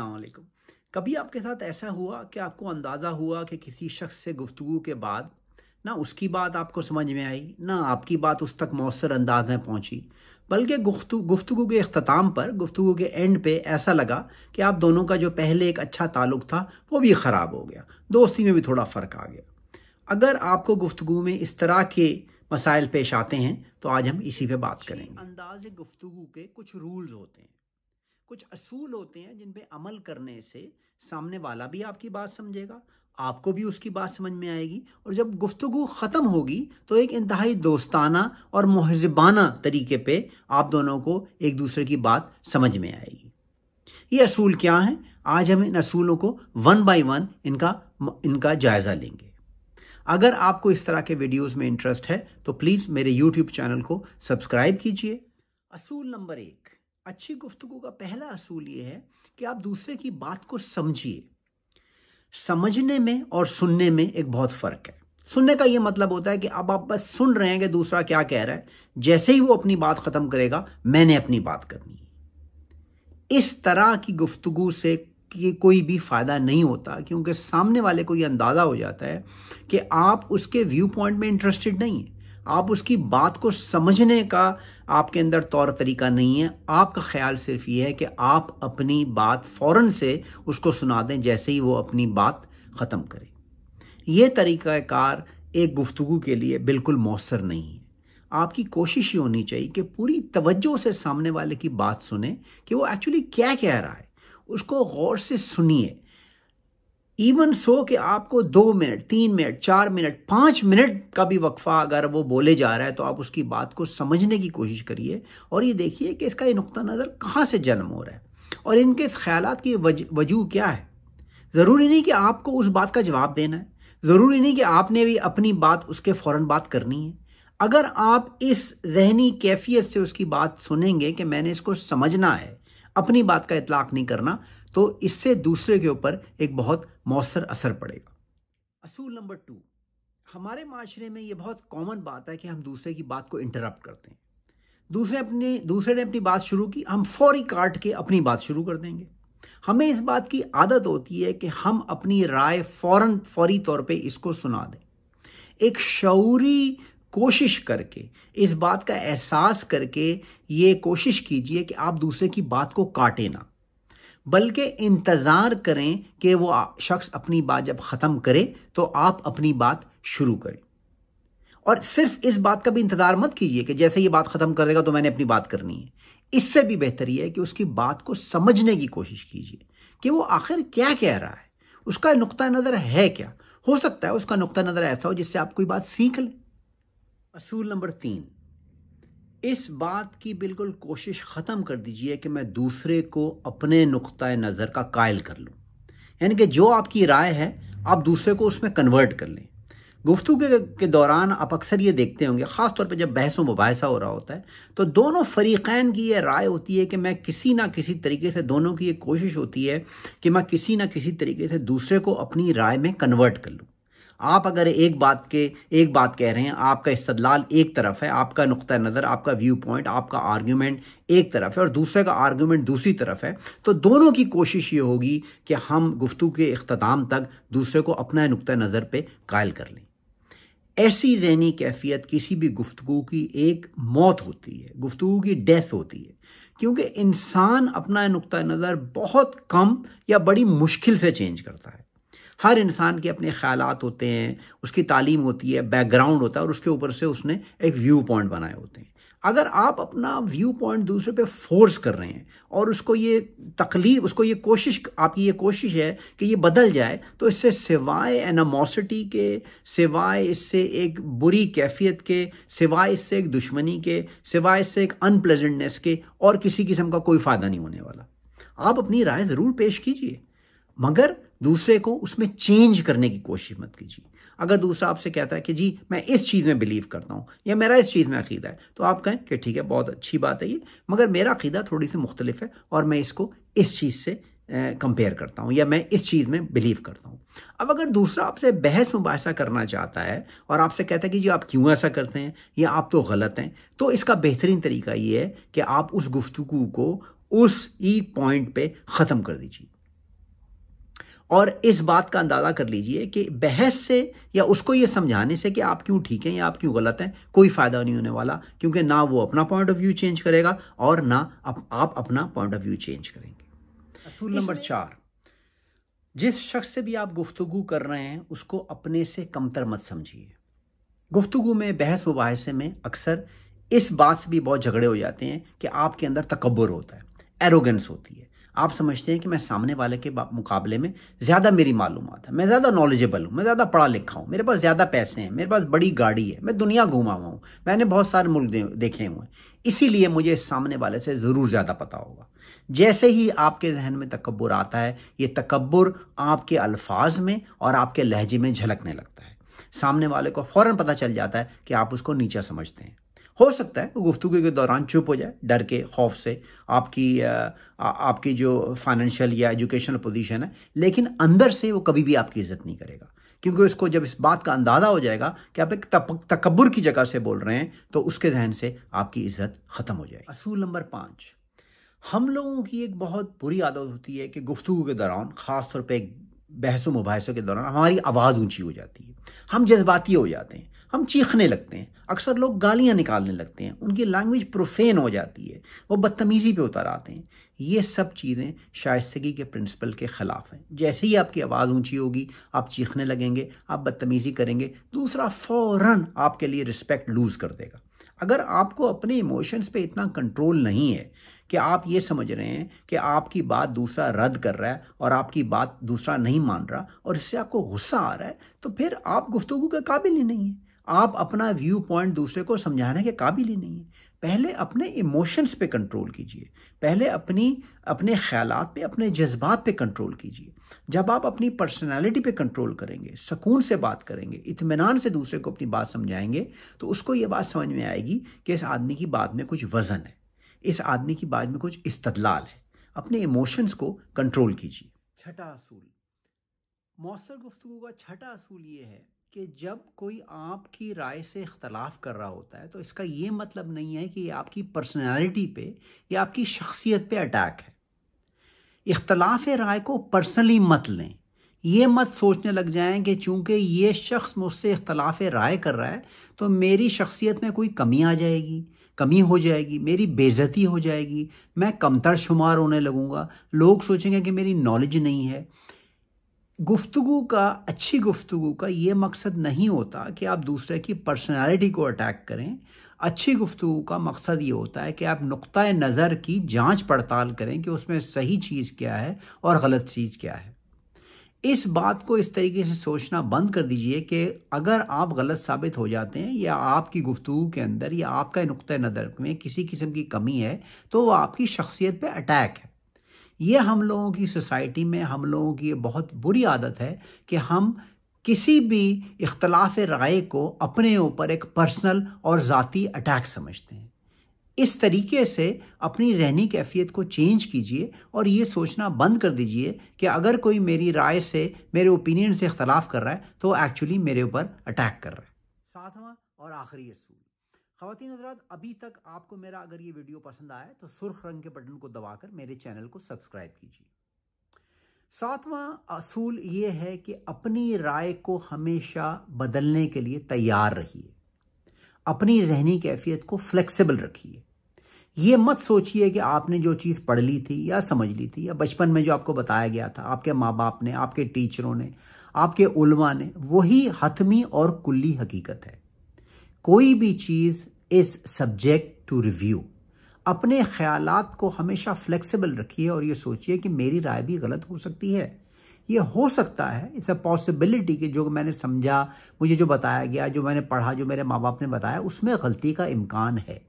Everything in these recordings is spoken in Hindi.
अलैक्म कभी आपके साथ ऐसा हुआ कि आपको अंदाज़ा हुआ कि किसी शख्स से गुफ्तु के बाद ना उसकी बात आपको समझ में आई ना आपकी बात उस तक मौसर अंदाज में पहुँची बल्कि गुफ्तु गुफ्तु के अख्ताम पर गुफ्तु के एंड पे ऐसा लगा कि आप दोनों का जो पहले एक अच्छा ताल्लुक था वो भी ख़राब हो गया दोस्ती में भी थोड़ा फ़र्क आ गया। अगर आपको गुफ्तु में इस तरह के मसाइल पेश आते हैं तो आज हम इसी पे बात करेंगे। अंदाज गुफ्तु के कुछ रूल्स होते हैं। कुछ असूल होते हैं जिन पे अमल करने से सामने वाला भी आपकी बात समझेगा, आपको भी उसकी बात समझ में आएगी और जब गुफ्तु ख़त्म होगी तो एक इंतहाई दोस्ताना और महजबाना तरीके पे आप दोनों को एक दूसरे की बात समझ में आएगी। ये असूल क्या हैं? आज हम इन असूलों को वन बाय वन इनका इनका जायज़ा लेंगे। अगर आपको इस तरह के वीडियोस में इंटरेस्ट है तो प्लीज़ मेरे यूट्यूब चैनल को सब्सक्राइब कीजिए। असूल नंबर एक अच्छी गुफ्तु का पहला असूल ये है कि आप दूसरे की बात को समझिए। समझने में और सुनने में एक बहुत फ़र्क है। सुनने का ये मतलब होता है कि अब आप बस सुन रहे हैं कि दूसरा क्या कह रहा है। जैसे ही वो अपनी बात ख़त्म करेगा, मैंने अपनी बात करनी है। इस तरह की गुफ्तगु से कि कोई भी फ़ायदा नहीं होता, क्योंकि सामने वाले को ये अंदाज़ा हो जाता है कि आप उसके व्यू पॉइंट में इंटरेस्टेड नहीं हैं। आप उसकी बात को समझने का आपके अंदर तौर तरीका नहीं है। आपका ख्याल सिर्फ़ ये है कि आप अपनी बात फ़ौरन से उसको सुना दें, जैसे ही वो अपनी बात ख़त्म करे। ये तरीक़ाकार एक गुफ्तु के लिए बिल्कुल मौसर नहीं है। आपकी कोशिश ये होनी चाहिए कि पूरी तवज्जो से सामने वाले की बात सुने कि वो एक्चुअली क्या कह रहा है। उसको गौर से सुनिए। इवन सो कि आपको दो मिनट, तीन मिनट, चार मिनट, पाँच मिनट का भी वक्फा अगर वो बोले जा रहा है तो आप उसकी बात को समझने की कोशिश करिए। और ये देखिए कि इसका ये नुक़ नज़र कहाँ से जन्म हो रहा है। और इनके इस ख्याल की वजूह क्या है? ज़रूरी नहीं कि आपको उस बात का जवाब देना है। ज़रूरी नहीं कि आपने भी अपनी बात, उसके फ़ौर बात करनी है। अगर आप इस जहनी कैफियत से उसकी बात सुनेंगे कि मैंने इसको समझना है अपनी बात का इतलाक़ नहीं करना तो इससे दूसरे के ऊपर एक बहुत मौसर असर पड़ेगा। असूल नंबर टू, हमारे माशरे में ये बहुत कॉमन बात है कि हम दूसरे की बात को इंटरप्ट करते हैं। दूसरे अपनी, दूसरे ने अपनी बात शुरू की, हम फौरी काट के अपनी बात शुरू कर देंगे। हमें इस बात की आदत होती है कि हम अपनी राय फ़ौरन, फौरी तौर पे इसको सुना दें। एक शौरी कोशिश करके, इस बात का एहसास करके ये कोशिश कीजिए कि आप दूसरे की बात को काटें ना। बल्कि इंतज़ार करें कि वो शख्स अपनी बात जब ख़त्म करे तो आप अपनी बात शुरू करें। और सिर्फ़ इस बात का भी इंतज़ार मत कीजिए कि जैसे ये बात ख़त्म कर देगा तो मैंने अपनी बात करनी है। इससे भी बेहतर ये है कि उसकी बात को समझने की कोशिश कीजिए कि वो आखिर क्या कह रहा है। उसका नुक़ नज़र है क्या? हो सकता है उसका नुक़ नज़र ऐसा हो जिससे आप कोई बात सीख लें। असूल नंबर तीन इस बात की बिल्कुल कोशिश ख़त्म कर दीजिए कि मैं दूसरे को अपने नुक़ नज़र का कायल कर लूँ। यानी कि जो आपकी राय है आप दूसरे को उसमें कन्वर्ट कर लें। गुफ्तु के, के दौरान आप अक्सर ये देखते होंगे ख़ास तौर पे जब बहस मुबासा हो रहा होता है तो दोनों फ़रीक़ैन की ये राय होती है कि मैं किसी ना किसी तरीके से दोनों की ये कोशिश होती है कि मैं किसी ना किसी तरीके से दूसरे को अपनी राय में कन्वर्ट कर लूँ। आप अगर एक बात के, एक बात कह रहे हैं, आपका इस्तदलाल एक तरफ़ है, आपका नुक़ नज़र, आपका व्यू पॉइंट, आपका आर्ग्यूमेंट एक तरफ़ है और दूसरे का आर्ग्यूमेंट दूसरी तरफ़ है तो दोनों की कोशिश ये होगी कि हम गुफ्तु के अख्ताम तक दूसरे को अपना नुक़ नज़र पर कायल कर लें। ऐसी जहनी कैफियत किसी भी गुफ्तु की एक मौत होती है गुफ्तु की डेथ होती है, क्योंकि इंसान अपना नुक़ नज़र बहुत कम या बड़ी मुश्किल से चेंज करता है। हर इंसान के अपने ख्याल होते हैं, उसकी तालीम होती है बैकग्राउंड होता है और उसके ऊपर से उसने एक व्यू पॉइंट बनाए होते हैं। अगर आप अपना व्यू पॉइंट दूसरे पे फोर्स कर रहे हैं और उसको ये तकलीफ़, उसको ये कोशिश, आपकी ये कोशिश है कि ये बदल जाए तो इससे सिवाय एनामोसिटी के, सिवाय इससे एक बुरी कैफियत के, सिवाय इससे एक दुश्मनी के, सिवाय इससे एक अनप्लेजेंटनेस के और किसी किस्म का कोई फ़ायदा नहीं होने वाला। आप अपनी राय ज़रूर पेश कीजिए। मगर दूसरे को उसमें चेंज करने की कोशिश मत कीजिए। अगर दूसरा आपसे कहता है कि जी, मैं इस चीज़ में बिलीव करता हूँ या मेरा इस चीज़ में अकीदा है तो आप कहें कि ठीक है, बहुत अच्छी बात है ये, मगर मेरा अकीदा थोड़ी सी मुख्तलिफ़ है और मैं इसको इस चीज़ से कंपेयर करता हूँ या मैं इस चीज़ में बिलीव करता हूँ। अब अगर दूसरा आपसे बहस मुबासा करना चाहता है और आपसे कहता है कि जी, आप क्यों ऐसा करते हैं या आप तो गलत हैं तो इसका बेहतरीन तरीका ये है कि आप उस गुफ्तु को उस ई पॉइंट पे ख़त्म कर दीजिए। और इस बात का अंदाज़ा कर लीजिए कि बहस से या उसको ये समझाने से कि आप क्यों ठीक हैं या आप क्यों गलत हैं कोई फ़ायदा नहीं होने वाला क्योंकि ना वो अपना पॉइंट ऑफ़ व्यू चेंज करेगा और ना आप, आप अपना पॉइंट ऑफ़ व्यू चेंज करेंगे। असूल नंबर चार। जिस शख्स से भी आप गुफ्तगु कर रहे हैं उसको अपने से कमतर मत समझिए। गुफ्तगु में बहस मुबासे में अक्सर इस बात से भी बहुत झगड़े हो जाते हैं कि आपके अंदर तकबर होता है एरोगेंस होती है। आप समझते हैं कि मैं सामने वाले के मुकाबले में ज़्यादा मेरी मालूम है। मैं ज़्यादा नॉलेजेबल हूँ, मैं ज़्यादा पढ़ा लिखा हूँ, मेरे पास ज़्यादा पैसे हैं, मेरे पास बड़ी गाड़ी है, मैं दुनिया घूमा हुआ हूँ, मैंने बहुत सारे मुल्क देखे हुए हैं। इसीलिए मुझे सामने वाले से ज़रूर ज़्यादा पता होगा। जैसे ही आपके जहन में तकबर आता है, ये तकबर आपके अल्फाज में और आपके लहजे में झलकने लगता है। सामने वाले को फ़ौर पता चल जाता है कि आप उसको नीचा समझते हैं। हो सकता है वो गुफ्तु के दौरान चुप हो जाए डर के खौफ से। आपकी आ, आपकी जो फाइनेंशियल या एजुकेशनल पोजीशन है लेकिन अंदर से वो कभी भी आपकी इज़्ज़त नहीं करेगा। क्योंकि उसको जब इस बात का अंदाज़ा हो जाएगा कि आप एक तकबर की जगह से बोल रहे हैं तो उसके जहन से आपकी इज़्ज़त ख़त्म हो जाएगी। असूल नंबर पाँच। हम लोगों की एक बहुत बुरी आदत होती है कि गुफ्तु के दौरान ख़ास तौर पर बहसों मुबासों के दौरान हमारी आवाज़ ऊँची हो जाती है। हम जज्बाती हो जाते हैं। हम चीखने लगते हैं। अक्सर लोग गालियाँ निकालने लगते हैं। उनकी लैंग्वेज प्रोफेन हो जाती है। वो बदतमीज़ी पे उतर आते हैं। ये सब चीज़ें शाइस्तगी के प्रिंसिपल के ख़िलाफ़ हैं। जैसे ही आपकी आवाज़ ऊँची होगी, आप चीखने लगेंगे, आप बदतमीज़ी करेंगे, दूसरा फ़ौर आपके लिए रिस्पेक्ट लूज़ कर देगा। अगर आपको अपने इमोशंस पे इतना कंट्रोल नहीं है कि आप ये समझ रहे हैं कि आपकी बात दूसरा रद्द कर रहा है और आपकी बात दूसरा नहीं मान रहा और इससे आपको गुस्सा आ रहा है तो फिर आप गुफ्तु के काबिल ही नहीं है। आप अपना व्यू पॉइंट दूसरे को समझाने के काबिल ही नहीं है। पहले अपने इमोशंस पे कंट्रोल कीजिए। पहले अपनी, अपने ख्यालात पे, अपने जज्बात पे कंट्रोल कीजिए। जब आप अपनी पर्सनालिटी पे कंट्रोल करेंगे, सुकून से बात करेंगे, इत्मीनान से दूसरे को अपनी बात समझाएँगे तो उसको ये बात समझ में आएगी कि इस आदमी की बात में कुछ वज़न है। इस आदमी की बात में कुछ इस्तलाल है। अपने इमोशंस को कंट्रोल कीजिए। छठा असूल। मौसर गुफ्तु का छठा असूल ये है कि जब कोई आपकी राय से इख्तलाफ कर रहा होता है तो इसका ये मतलब नहीं है कि आपकी पर्सनैलिटी पे, या आपकी शख्सियत पे अटैक है। इख्तलाफ राय को पर्सनली मत लें। ये मत सोचने लग जाएँ कि चूँकि ये शख्स मुझसे इख्तलाफ राय कर रहा है तो मेरी शख्सियत में कोई कमी आ जाएगी, कमी हो जाएगी, मेरी बेजती हो जाएगी, मैं कमतर शुमार होने लगूँगा। लोग सोचेंगे कि मेरी नॉलेज नहीं है। गुफ्तगु का, अच्छी गुफ्तु का ये मकसद नहीं होता कि आप दूसरे की पर्सनालिटी को अटैक करें। अच्छी गुफ्तु का मकसद ये होता है कि आप नुक़ नज़र की जाँच पड़ताल करें कि उसमें सही चीज़ क्या है और गलत चीज़ क्या है। इस बात को इस तरीके से सोचना बंद कर दीजिए कि अगर आप गलत साबित हो जाते हैं या आपकी गुफ्तु के अंदर या आपका नुक़ नज़र में किसी किस्म की कमी है तो वह आपकी शख्सियत पे अटैक है। ये हम लोगों की सोसाइटी में, हम लोगों की ये बहुत बुरी आदत है कि हम किसी भी इख्तलाफ राय को अपने ऊपर एक पर्सनल और ज़ाती अटैक समझते हैं। इस तरीके से अपनी जहनी कैफियत को चेंज कीजिए और ये सोचना बंद कर दीजिए कि अगर कोई मेरी राय से, मेरे ओपिनियन से इख्तलाफ कर रहा है तो एक्चुअली मेरे ऊपर अटैक कर रहा है। सातवां और आखिरी असूल। खातन हजरात, अभी तक आपको मेरा अगर ये वीडियो पसंद आए तो सुर्ख रंग के बटन को दबाकर मेरे चैनल को सब्सक्राइब कीजिए। सातवां असूल ये है कि अपनी राय को हमेशा बदलने के लिए तैयार रहिए। अपनी जहनी कैफियत को फ्लेक्सिबल रखिए। ये मत सोचिए कि आपने जो चीज़ पढ़ ली थी या समझ ली थी या बचपन में जो आपको बताया गया था, आपके माँ बाप ने, आपके टीचरों ने, आपके उलमा ने, वही हतमी और कुल्ली हकीकत है। कोई भी चीज़ इज़ सब्जेक्ट टू रिव्यू अपने ख्याल को हमेशा फ्लेक्सिबल रखिए और ये सोचिए कि मेरी राय भी गलत हो सकती है। ये हो सकता है इट्स अ पॉसिबिलिटी कि जो मैंने समझा, मुझे जो बताया गया, जो मैंने पढ़ा, जो मेरे माँ बाप ने बताया, उसमें गलती का इम्कान है।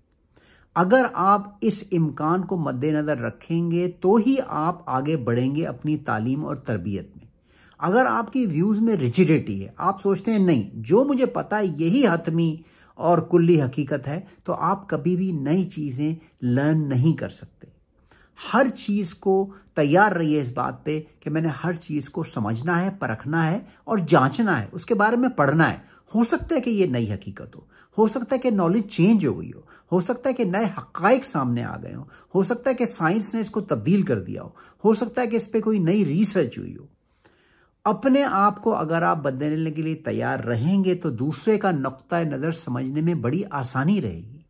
अगर आप इस इम्कान को मद्देनज़र रखेंगे तो ही आप आगे बढ़ेंगे अपनी तालीम और तरबियत में। अगर आपकी व्यूज़ में रिजिडिटी है, आप सोचते हैं, नहीं, जो मुझे पता है, यही हतमी और कुल्ली हकीकत है तो आप कभी भी नई चीज़ें लर्न नहीं कर सकते। हर चीज़ को तैयार रहिए इस बात पे कि मैंने हर चीज़ को समझना है, परखना है और जांचना है, उसके बारे में पढ़ना है। हो सकता है कि ये नई हकीकत हो हो सकता है कि नॉलेज चेंज हो गई हो हो सकता है कि नए हकाइक सामने आ गए हो हो सकता है कि साइंस ने इसको तब्दील कर दिया हो हो सकता है कि इस पर कोई नई रिसर्च हुई हो। अपने आप को अगर आप बदलने के लिए तैयार रहेंगे तो दूसरे का नुक़ नज़र समझने में बड़ी आसानी रहेगी।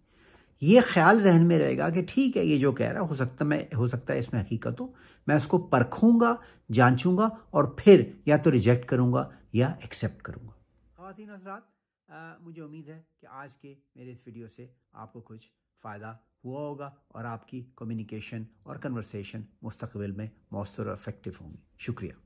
ये ख्याल जहन में रहेगा कि ठीक है, ये जो कह रहा हो सकता मैं, हो सकता है इसमें हकीकत हो। मैं उसको परखूँगा, जांचूँगा और फिर या तो रिजेक्ट करूँगा या एक्सेप्ट करूँगा। खातिन हजरात मुझे उम्मीद है कि आज के मेरे इस वीडियो से आपको कुछ फ़ायदा हुआ होगा और आपकी कम्युनिकेशन और कन्वर्सेशन मुस्तबिल में मौसर और इफ़ेक्टिव होंगी। शुक्रिया।